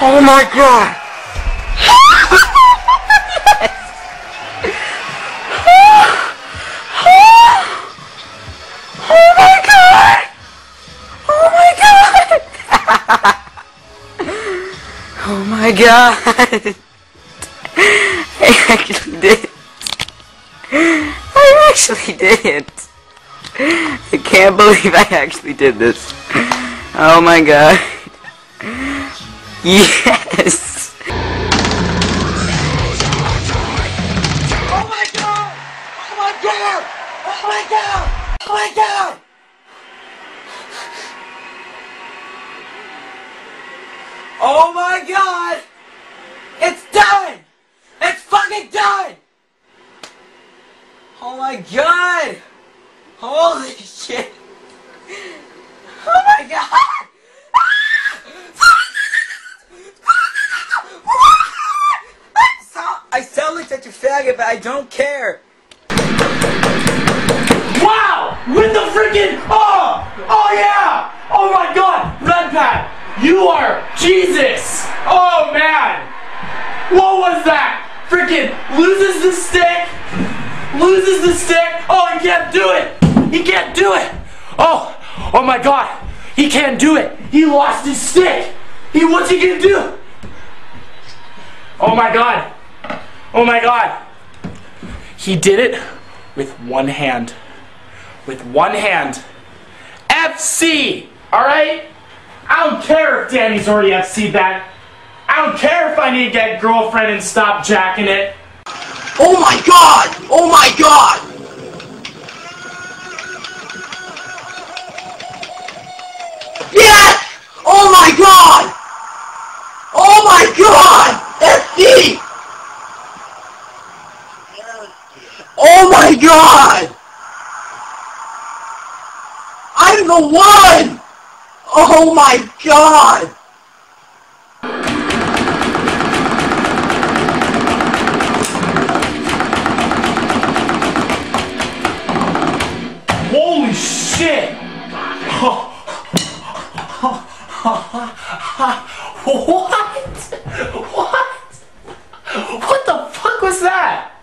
Oh my god! Oh my god! Oh my god! oh my god! I actually did. I actually did. I can't believe I actually did this. Oh my god. Yes! Oh my god! Oh my god! Oh my god! Oh my god! Oh my god! It's done! It's fucking done! Oh my god! Holy shit! Oh my god! I sound, I sound like such a faggot, but I don't care. Wow! With the freaking oh! Oh yeah! Oh my god! Red Pat! You are Jesus! Oh man! What was that? Freaking loses the stick! Loses the stick! Oh he can't do it! He can't do it! Oh! Oh my god! He can't do it! He lost his stick! He what's he gonna do? Oh my god! Oh my god! He did it with one hand with one hand. FC! Alright? I don't care if Danny's already FC'd that. I don't care if I need to get girlfriend and stop jacking it. Oh my god! Oh my god! Yes! Oh my god! Oh my god! FD! Oh my god! I'm the one! Oh my god! Holy shit! what? What? What the fuck was that?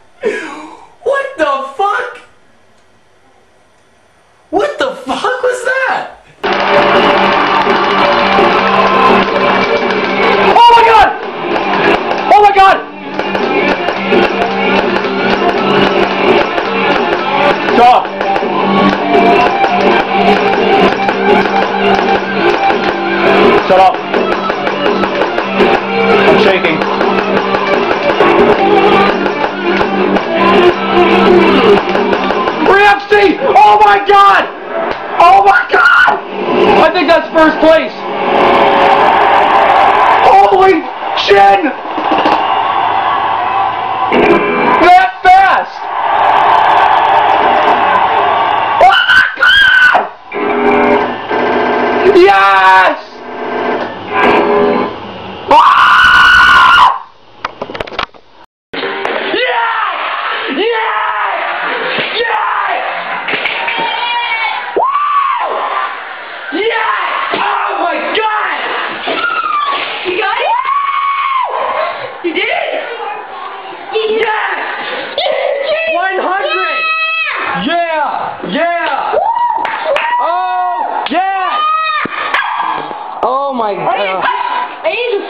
First place.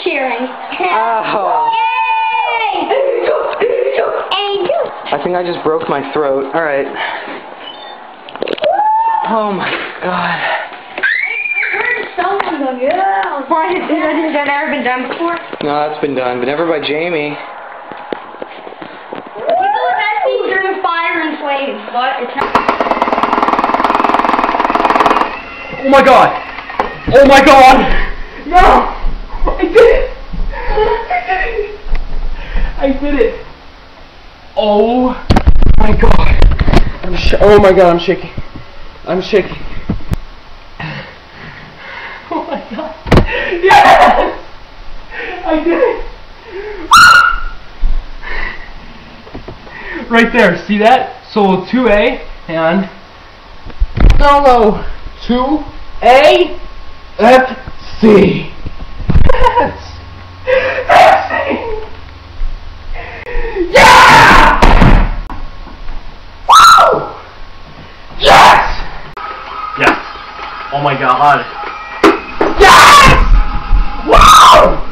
Cheering. Oh. Yay! Angel. I think I just broke my throat. Alright. Oh my god. Someone go, yeah. Why has that ever been done before? No, that's been done, but never by Jamie. People have had seen during fire and flames, but it's not. Oh my god! Oh my god! No! I did it! I did it! I did it! Oh my god! I'm sh- oh my god, I'm shaking. I'm shaking. Oh my god! Yes! I did it! Right there, see that? Solo 2A and solo 2A FC. Yes! Yeah! Woo! Yes! Yes. Oh my god. Yes! Woo!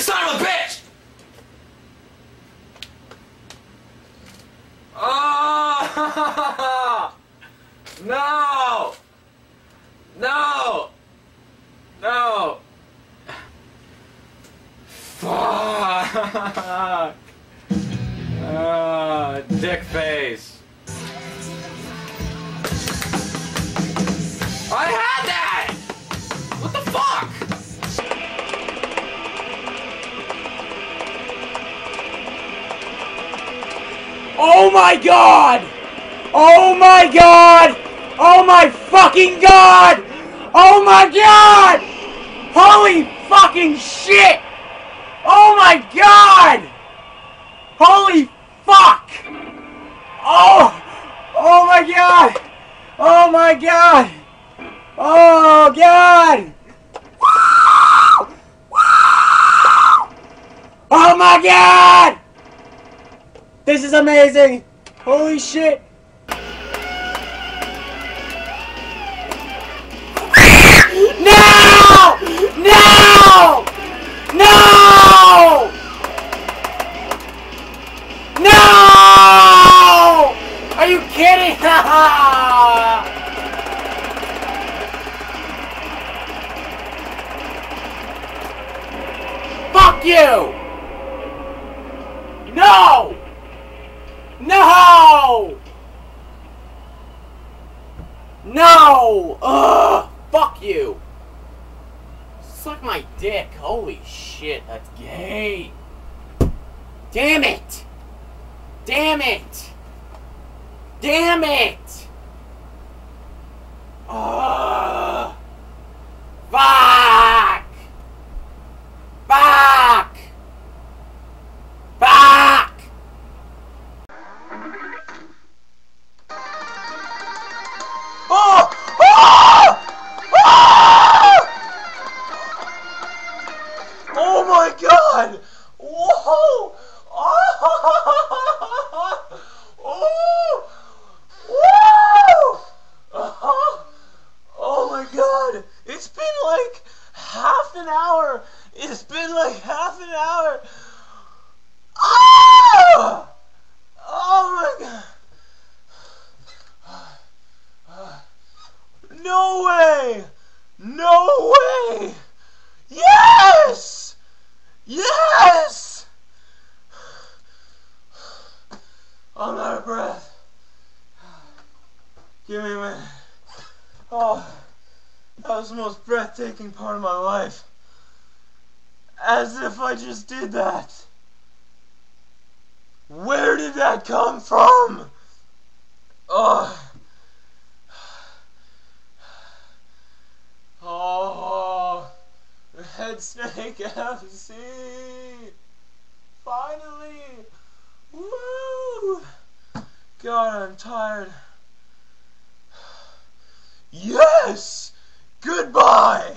Son of a bitch! Oh! No! No! No! Fuck! Ah, dick face. Oh my god! Oh my god! Oh my fucking god! Oh my god! Holy fucking shit! Oh my god! Holy fuck! Oh! Oh my god! Oh my god! Oh god! Oh my god! This is amazing! Holy shit! No! No! No! No! Are you kidding? Fuck you! No! No! No! Ugh! Fuck you! Suck my dick. Holy shit, that's gay. Damn it! Damn it! Damn it! Ugh! Fuck! Breathtaking part of my life. As if I just did that. Where did that come from? Oh. Oh, Red Snake FC! Finally! Woo! God, I'm tired. Yes! Goodbye!